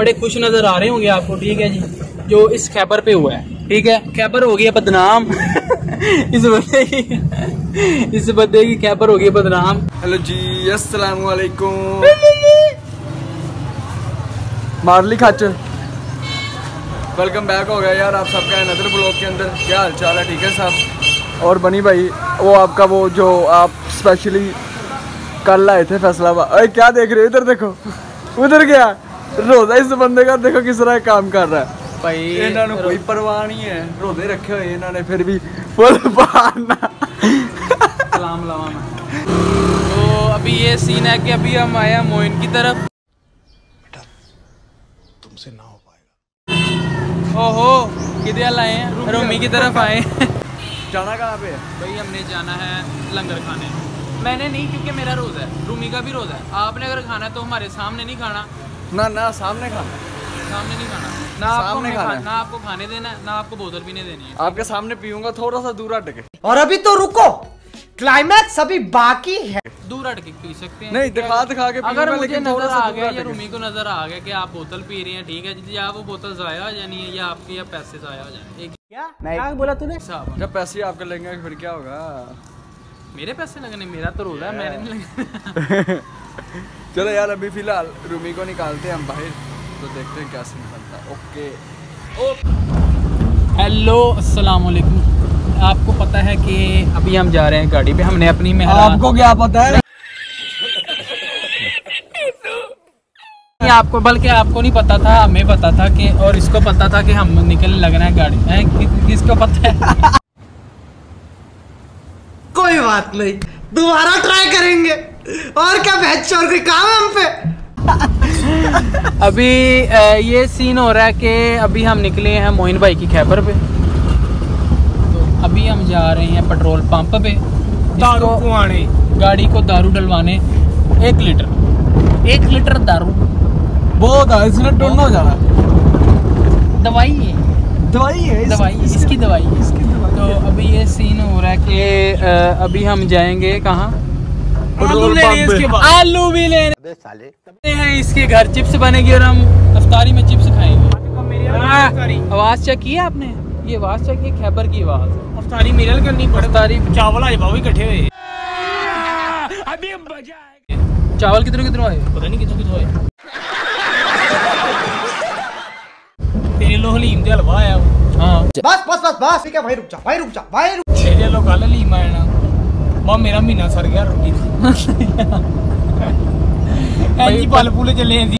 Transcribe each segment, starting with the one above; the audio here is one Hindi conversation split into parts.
बड़े खुश नज़र आ रहे होंगे आपको ठीक है जी? जो इस खैबर पे हुआ है ठीक है? खैबर हो गया बदनाम। इस बंदे की इस बंदे की खैबर हो गई बदनाम। हेलो जी अस्सलाम वालेकुम मार ली खच। वेलकम बैक हो गया यार आप सबका नदर ब्लॉग के अंदर। क्या हाल चाल है? ठीक है साहब और बनी भाई वो आपका वो जो आप स्पेशली कल आए थे फैसलाबाद। अरे क्या देख रहे हो? इधर देखो। उधर गया। रोजा इस बंदे का देखो किस तरह काम कर रहा है भाई ਇਹਨਾਂ ਨੂੰ ਕੋਈ ਪਰਵਾਹ ਨਹੀਂ ਹੈ ਰੋਦੇ ਰੱਖੇ ਹੋਏ ਇਹਨਾਂ ਨੇ ਫਿਰ ਵੀ ਫੁੱਲ ਪਾਣਾ सलाम लवा मैं तो अभी ये सीन है कि अभी हम आए हैं मोइन की तरफ तुमसे ना हो पाएगा ओहो किधर आए हैं रूमी की तरफ आए हैं ਜਾਣਾ ਕਹਾਂ पे है भाई हमने जाना है लंगर खाने मैंने नहीं क्योंकि मेरा रोज़ा है रूमी का भी रोज़ा है आपने अगर खाना है तो हमारे सामने नहीं खाना ना ना सामने खाना। सामने नहीं खाना। ना आपको सामने हमें खाना ना आपको खाने देना है ना आपको बोतल पीने देनी है। आपके सामने पीऊँगा थोड़ा सा दूर हट के। और अभी तो रुको। क्लाइमैक्स अभी बाकी है। दूर हट के पी सकते हैं। नहीं दिखा दिखा के अगर मुझे नज़र आ गया या रूमी को नज़र आ गया कि आप बोतल पी रही हैं ठीक है जी या वो बोतल जाया हो जानी है या आपके या पैसे जाया हो जाए क्या? क्या बोला तूने? जब पैसे आपके लेंगे फिर क्या होगा? मेरे पैसे लगने मेरा तो रोज़ा है मैंने नहीं लगना चलो यार अभी फ़िलहाल रूमी को निकालते हैं हम बाहर। तो देखते हैं क्या सीन बनता है। ओके हेलो अस्सलाम वालेकुम आपको पता है कि अभी हम जा रहे हैं गाड़ी पे। हमने अपनी मेहरान क्या पता है? आपको बल्कि आपको नहीं पता था हमें पता था कि और इसको पता था कि हम निकलने लगना है गाड़ी हैं? कि, किसको पता है? कोई बात नहीं। दोबारा ट्राई करेंगे। और क्या बहस चोर कोई काम हम पे? अभी ये सीन हो रहा है कि अभी हम निकले हैं मोइन भाई की खैबर पे। तो अभी हम जा रहे हैं पेट्रोल पंप पे। दारू कुआने गाड़ी को दारू डलवाने। एक लीटर। एक लीटर दारू। बहुत है इसने टोन हो। जाना दवाई है। दवाई है दवाई इसकी दवाई है। तो अभी ये सीन हो रहा है कि अभी हम जाएँगे कहाँ? पेट्रोल पंप पे। आलू भी लेने। साले। हैं इसके घर चिप्स बनेगी और हम अफ्तारी में चिप्स खाएँगे। हाँ, आवाज़ चेक की है आपने? ये आवाज़ चेक की खैबर की आवाज़ अफ्तारी मिरल करनी पड़े अफ्तारी चावल आज बाबू इकट्ठे हुए। चावल कितने कितने आए? पता नहीं कितों कितों होए तेरे लो हलीम ते हलवा आया हाँ बस बस बस बस ठीक है भाई रुक जा भाई रुक जा भाई रुक तेरे लो कल हलीम आया बा मेरा महीना सर गया रोटी ऐजी पल पुल चले सी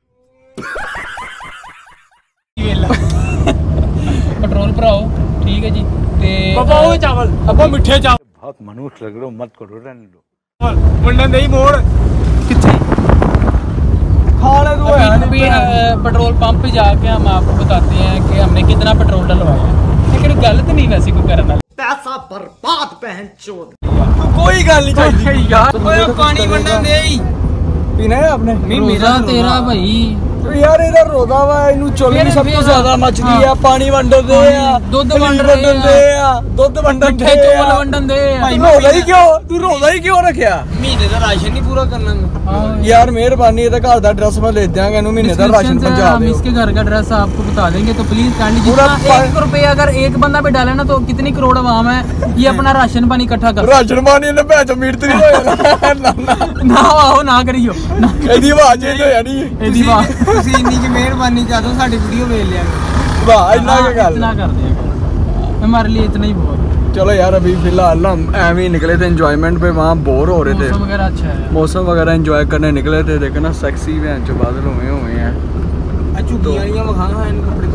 वेला पेट्रोल भराओ ठीक है जी ते बाबा ਉਹ ਚਾਵਲ ਅੱਬਾ ਮਿੱਠੇ ਚਾਵਲ बहुत मनुष्य लग रहे हो मत करो रहने दो ਵੰਡਣ ਦੇ ਹੀ ਮੋੜ तो पेट्रोल पंप जाके हम आपको बताते हैं कि हमने कितना पेट्रोल डलवाया लेकिन गलत नहीं वैसे कोई करने करना पैसा बर्बाद पहन चोर तो कोई गल नहीं यार तो पानी बनना नहीं पीना है आपने? नहीं मेरा तेरा भाई। तो यार ਇਹਦਾ ਰੋਦਾ ਵਾ ਇਹਨੂੰ ਚੁੱਲ ਫਿਰ- ਵੀ ਸਭ ਤੋਂ ਫਿਰ- ਜ਼ਿਆਦਾ ਮੱਚਦੀ ਆ ਹਾਂ। ਪਾਣੀ ਵੰਡਣ ਦੇ ਆ ਪਾਣੀ, ਦੁੱਧ ਪਨੀਰ ਵੰਡ ਰਹੇ ਵੰਡਣ ਦੇ ਆ ਦੁੱਧ ਵੰਡਣ ਮਿੱਠੇ ਦੇ ਚੋਲ ਆ ਵੰਡਣ ਦੇ ਭਾਈ ਰੋਦਾ ਹੀ ਕਿਉਂ ਤੂੰ ਰੋਦਾ ਹੀ ਕਿਉਂ ਰੱਖਿਆ ਮਹੀਨੇ ਦਾ ਰਾਸ਼ਨ ਨਹੀਂ ਪੂਰਾ ਕਰਨਾ हाँ, ਯਾਰ ਮਿਹਰਬਾਨੀ ਇਹਦਾ ਘਰ ਦਾ ਐਡਰੈਸ ਮੈਂ ਲੈ ਦਿਆਂਗਾ ਇਹਨੂੰ ਮਹੀਨੇ ਦਾ ਰਾਸ਼ਨ डिस्क्रिप्शन से ਪਹੁੰਚਾ हम ਦਿਓ इसके घर का एड्रेस आपको बता देंगे तो प्लीज काइंडली पूरा जितना पा- एक रुपये अगर एक बंदा भी डाले ना तो कितनी करोड़ आवाम है ये अपना राशन पानी इकट्ठा कर ਰਾਸ਼ਨ ਪਾਣੀ ਇਹਨੇ ਭੈਚ ਮੀਟ ਤੇ ਨਹੀਂ ਹੋਇਆ ਨਾ ਨਾ ना आओ ना करियो ना ਇਹਦੀ ਆਵਾਜ਼ ਇਹ ਹੋ ਜਾਣੀ ਇਹਦੀ बात ਤੁਸੀਂ ਇੰਨੀ ਕਿ ਮਿਹਰਬਾਨੀ ਕਰ ਦੋ ਸਾਡੀ ਵੀਡੀਓ ਵੇਖ ਲਿਆ ਵਾਹ ਇੰਨਾ ਕੀ ਗੱਲ इतना कर देगा हमारे लिए इतना ही बहुत है। चलो यार अभी फिलहाल हम एम ही निकले थे एंजॉयमेंट पे वहाँ बोर हो रहे थे मौसम वगैरह अच्छा है मौसम वगैरह एंजॉय करने निकले थे देखो ना सेक्सी वैन जो बादल हुए हुए हैं ਆ ਝੁੱਗੀਆਂ ਵਾਲੀਆਂ ਵਖਾਣਾ ਇਹਨਾਂ ਕੱਪੜੇ ਤੋਂ तो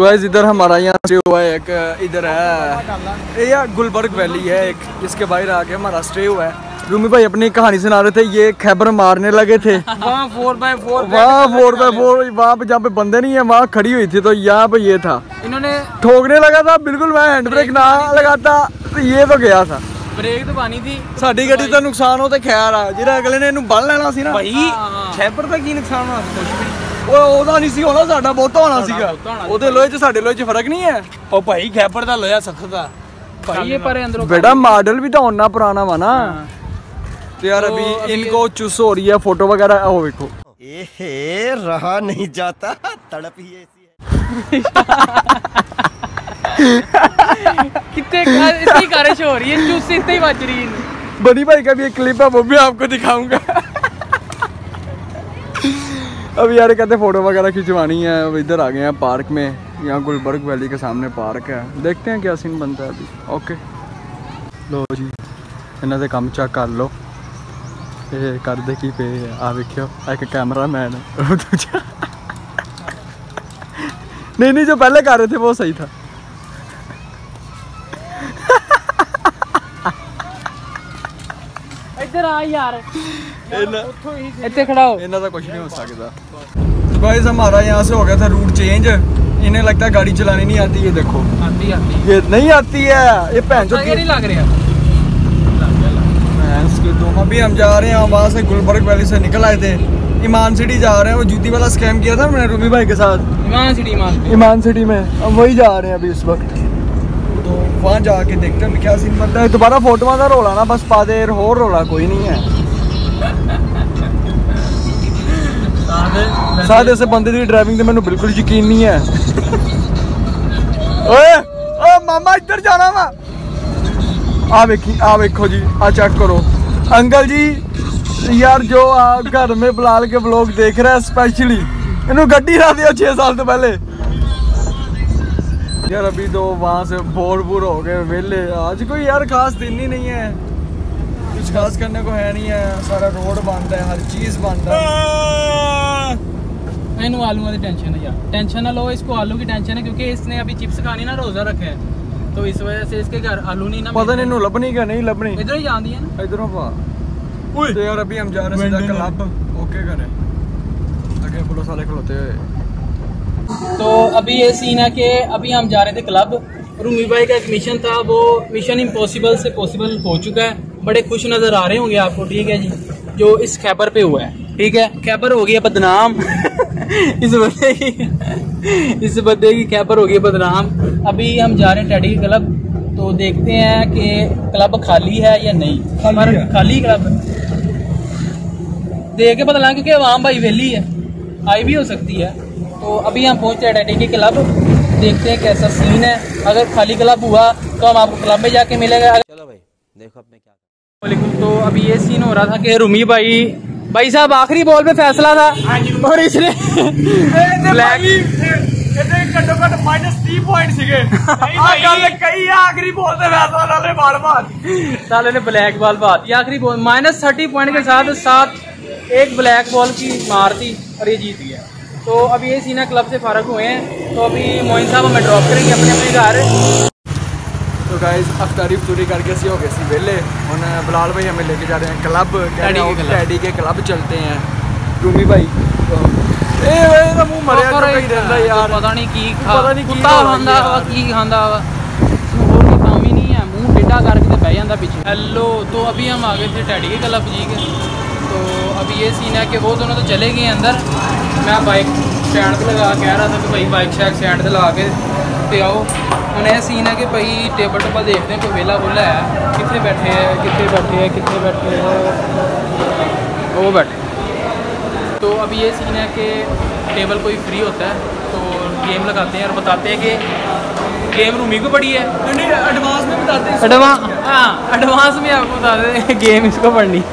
गाइस इधर हमारा यहाँ से हुआ है एक इधर है ये यार गुलबर्ग वैली है एक इसके बाहर आके हमारा स्टे हुआ है रूमी भाई अपनी कहानी सुना रहे थे ये खैबर मारने लगे थे वहाँ फोर बाय फोर वहाँ फोर बाय फोर वहाँ पे जहाँ पे बंदे नहीं है वहाँ खड़ी हुई थी तो यहाँ पे ये था इन्होंने ठोकने लगा था बिल्कुल मैं हैंड ब्रेक ना लगाता तो ये तो गया था ब्रेक तो पानी थी ਸਾਡੀ ਗੱਡੀ ਦਾ ਨੁਕਸਾਨ ਉਹ ਤੇ ਖੈਰ ਆ ਜਿਹੜਾ ਅਗਲੇ ਨੇ ਇਹਨੂੰ ਬੰਨ ਲੈਣਾ ਸੀ ਨਾ ਭਾਈ ਖੈਬਰ ਦਾ ਕੀ ਨੁਕਸਾਨ ਹੋਇਆ ਕੁਝ ਵੀ ਓਏ ਉਹਦਾ ਨਹੀਂ ਸੀ ਹੋਣਾ ਸਾਡਾ ਬਹੁਤਾ ਹੋਣਾ ਸੀਗਾ ਬਹੁਤਾ ਹੋਣਾ ਸੀ। ਉਹਦੇ ਲੋਹੇ 'ਚ ਸਾਡੇ ਲੋਹੇ 'ਚ ਫਰਕ ਨਹੀਂ ਹੈ ਉਹ ਭਾਈ ਖੈਬਰ ਦਾ ਲੋਇਆ ਸਖਤ ਦਾ ਭਾਈ ਇਹ ਪਰ ਅੰਦਰੋਂ बेटा मॉडल भी तो होना पुराना हुआ ना हाँ। तो यार तो अभी अभी- इनको चुस हो रही है फोटो वगैरह ओ देखो एहे रहा नहीं जाता तड़प ही ऐसी है कितने इतनी कारश हो रही है चूस इतनी बज रही है बनी भाई का भी एक क्लिप है वो भी आपको दिखाऊंगा अब यार कहते फोटो वगैरह खिंचवानी है अब इधर आ गए हैं पार्क में यहाँ गुलबर्ग वैली के सामने पार्क है देखते हैं क्या सीन बनता है अभी ओके लो जी ਇਹਨਾਂ ਦੇ ਕੰਮ ਚੈੱਕ ਕਰ ਲਓ ਇਹ ਕਰਦੇ ਕੀ ਪਏ ਆ ਆਹ ਵੇਖਿਓ ਆਹ ਇੱਕ ਕੈਮਰਾਮੈਨ ਉਹ ਦੂਜਾ नहीं नहीं जो पहले कर रहे थे वो सही था ਇੱਧਰ ਆ ਯਾਰ ਇੱਥੇ ਖੜਾ ਹੋ इतना तो कुछ नहीं हो सकता गाइस हमारा यहाँ से हो गया था रूट चेंज इन्हें लगता है गाड़ी चलानी नहीं आती ये देखो ਆਂਦੀ ਆਂਦੀ ये नहीं आती है ये भैन ਅੱਗੇ ਨਹੀਂ ਲੱਗ ਰਿਹਾ भैंस के दो अभी हम जा रहे हैं वहाँ से गुलबर्ग वैली से निकल आए थे ईमान सिटी जा रहे हैं वो जूती वाला स्कैम किया था मैंने रूमी भाई के साथ ਇਮਾਨ ਸਿਟੀ ਮਾਰ ईमान सिटी में हम वही जा रहे हैं अभी इस वक्त तो वहाँ जाके देखते हैं क्या सीन बनता है दोबारा फोटो का रोला ना बस पा दे होर रोला कोई नहीं है ਸਾਧ ਐਸੇ ਬੰਦੇ ਦੀ ਡਰਾਈਵਿੰਗ ਤੇ ਮੈਨੂੰ ਬਿਲਕੁਲ ਯਕੀਨ ਨਹੀਂ ਹੈ ਓਏ ਓ ਮਾਮਾ ਇੱਧਰ ਜਾਣਾ ਵਾ ਆ ਵੇਖੀ ਆ ਵੇਖੋ ਜੀ ਆ ਚੈੱਕ ਕਰੋ ਅੰਕਲ ਜੀ यार जो आप घर में बुलाल के ब्लॉग देख रहा है स्पेशली इन्हों गड्डी ला दिया छह साल तो पहले यार अभी तो वहां से बोर बोर हो गए वेले आज कोई यार खास दिन ही नहीं है कुछ खास करने को है नहीं है सारा रोड बंद है हर चीज़ बंद है। इन्हों आलूओं की टेंशन है यार टेंशन ना लो इसको आलू की टेंशन है क्योंकि इसने अभी चिप्स खानी ना रोजा रखा है तो इस वजह से इसके घर आलू नहीं ना पता नहीं लबनी क्या नहीं लबनी इधर ही जानी है ना इधरों पा तो यार अभी हम जा रहे हैं क्लब ओके करें आगे पुलिस वाले खड़ोते हुए तो अभी ये सीन है कि अभी हम जा रहे थे क्लब रूमी भाई का एक मिशन था वो मिशन इम्पॉसिबल से पॉसिबल हो चुका है बड़े खुश नज़र आ रहे होंगे आपको ठीक है जी? जो इस खैबर पे हुआ है ठीक है? खैबर हो गया बदनाम। इस बंदे की इस बंदे की खैबर हो गई बदनाम। अभी हम जा रहे हैं टैडी क्लब तो देखते हैं कि क्लब खाली है या नहीं। खाली खाली क्लब देख के पता लगा क्योंकि आवाम भाई वेली है आई भी हो सकती है। तो अभी हम पहुँचते हैं टैटी के क्लब देखते हैं कैसा सीन है। अगर खाली क्लब हुआ तो हम आपको क्लब में जाके मिलेंगे। चलो भाई देखो अब मैं क्या तो अभी ये सीन हो रहा था कि रूमी भाई भाई साहब आखिरी बॉल पे फैसला था और इसने हाँ ब्लैक ने ब्लैक बॉल बात ये आखिरी बॉल माइनस थर्टी पॉइंट के साथ साथ एक ब्लैक बॉल की मार थी और ये जीत गया। तो अभी ये सीना क्लब से फारक हुए हैं। तो अभी मोहिंद साहब हमें ड्रॉप करेंगे अपने अपने घर। तो गाइज़ अफ्तारीफ पूरी करके सी हो गए सी वेले। उन बलाल भाई हमें लेके जा रहे हैं क्लब डैडी के क्लब चलते हैं। रूमी भाई तो- हेलो तो अभी हम आ गए थे डैडी के क्लब जी के तो अभी ये सीन है कि वो दोनों तो चले गए अंदर। मैं बाइक स्टैंड लगा कह रहा था कि भाई बाइक शैक स्टैंड लगा के पे आओ हूँ यह सीन है कि भाई टेबल टूबल देखते हैं कोई वेला वूला है कितने बैठे है कितने बैठे है कितने बैठे हैं वो बैठे तो अब ये सीन है कि टेबल कोई फ्री होता है तो गेम लगाते हैं और बताते हैं कि गेम रूमी को पड़ी है एडवांस में बताते हैं एडवांस हाँ एडवांस में आपको बता दें गेम इसको पढ़नी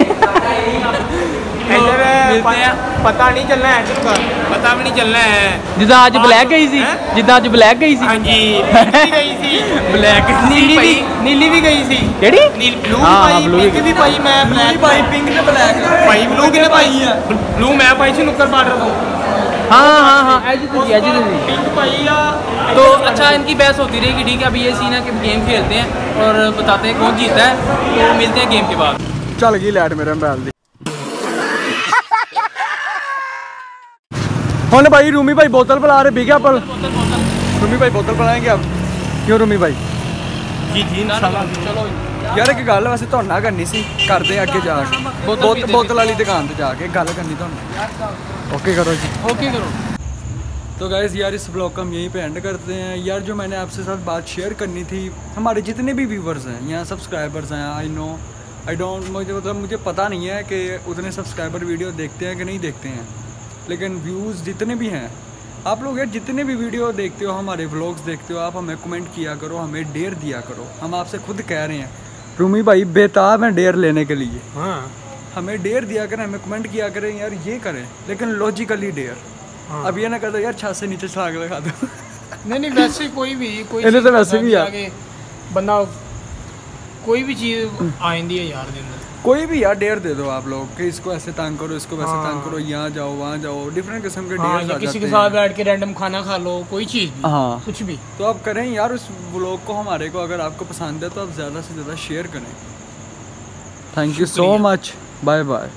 ਪਤਾ ਨਹੀਂ ਚੱਲਣਾ ਹੈ ਚੁੱਕਾ ਪਤਾ ਵੀ ਨਹੀਂ ਚੱਲਣਾ ਹੈ ਜਿੱਦਾਂ ਅੱਜ ਬਲੈਕ ਗਈ ਸੀ ਜਿੱਦਾਂ ਅੱਜ ਬਲੈਕ ਗਈ ਸੀ ਹਾਂਜੀ ਨੀਲੀ ਗਈ ਸੀ ਬਲੈਕ ਨੀਲੀ ਵੀ ਨੀਲੀ ਵੀ ਗਈ ਸੀ ਕਿਹੜੀ ਨੀਲ ਬਲੂ ਹਾਂ, ਪਾਈ blue ਵੀ ਪਿੰਕ ਵੀ ਪਾਈ ਮੈਂ ਬਲੈਕ ਭਾਈ ਪਿੰਕ ਤੇ ਬਲੈਕ ਪਾਈ ਬਲੂ ਕਿਨੇ ਪਾਈ ਆ ਬਲੂ ਮੈਂ ਪਾਈ ਸੀ ਨੁੱਕਰ ਬਾਰਡਰ ਤੋਂ हाँ हाँ हाँ एज तो जी एज तो जी ਪਿੰਕ ਪਾਈ ਆ तो अच्छा इनकी बहस होती रहेगी ठीक है अभी ये सीन है कि गेम खेलते हैं और बताते हैं कौन जीता है तो मिलते हैं गेम के बाद ਚੱਲ ਗਈ ਲਾਈਟ ਮੇਰੇ ਮੋਬਾਈਲ ਦੀ ਹੁਣ ਭਾਈ रूमी भाई बोतल पिला रहे बिग एप्पल रूमी भाई बोतल पिलाएंगे आप क्यों रूमी भाई ਜੀ ਜੀ चलो ਯਾਰ ਇੱਕ ਗੱਲ ਵੈਸੇ ਤੁਹਾਡੇ ਨਾਲ ਕਰਨੀ ਸੀ ਕਰਦੇ ਆ ਅੱਗੇ ਜਾ ਕੇ ਬੋਤਲ ਬੋਤ- ਪੀਤੇ ਬੋਤਲ ਵਾਲੀ ਦੁਕਾਨ ਤੇ ਜਾ ਕੇ ਗੱਲ ਕਰਨੀ ਤੁਹਾਨੂੰ ओके करो जी ओके करो तो गाइज़ यार इस ब्लॉग को हम यहीं पे एंड करते हैं यार जो मैंने आपसे साथ बात शेयर करनी थी हमारे जितने भी व्यूवर्स हैं यहाँ सब्सक्राइबर्स हैं आई नो आई डोंट मुझे मतलब मुझे पता नहीं है कि उतने सब्सक्राइबर वीडियो देखते हैं कि नहीं देखते हैं लेकिन व्यूज़ जितने भी हैं आप लोग यार जितने भी वीडियो देखते हो हमारे व्लॉग्स देखते हो आप हमें कमेंट किया करो हमें डेयर दिया करो। हम आपसे खुद कह रहे हैं रूमी भाई बेताब हैं डेयर लेने के लिए। हाँ। हमें डेयर दिया करें हमें कमेंट किया करें यार ये करें लेकिन लॉजिकली डेयर अब ये ना कर दो यार छत से नीचे छलांग लगा दो। नहीं नहीं वैसे कोई भी कोई तो वैसे भी यार। बंदा कोई भी चीज़ आइंदी है यार दिन कोई भी यार डेयर दे दो आप लोग कि इसको ऐसे तंग करो इसको वैसे हाँ। तंग करो यहाँ जाओ वहाँ जाओ। डिफरेंट किस्म के हाँ डेयर हाँ, किसी के साथ बैठ के रैंडम खाना खा लो कोई चीज़ भी हाँ। कुछ भी। तो आप करें यार उस ब्लॉग को हमारे को अगर आपको पसंद है तो आप ज़्यादा से ज़्यादा शेयर करें। Thank you so much bye bye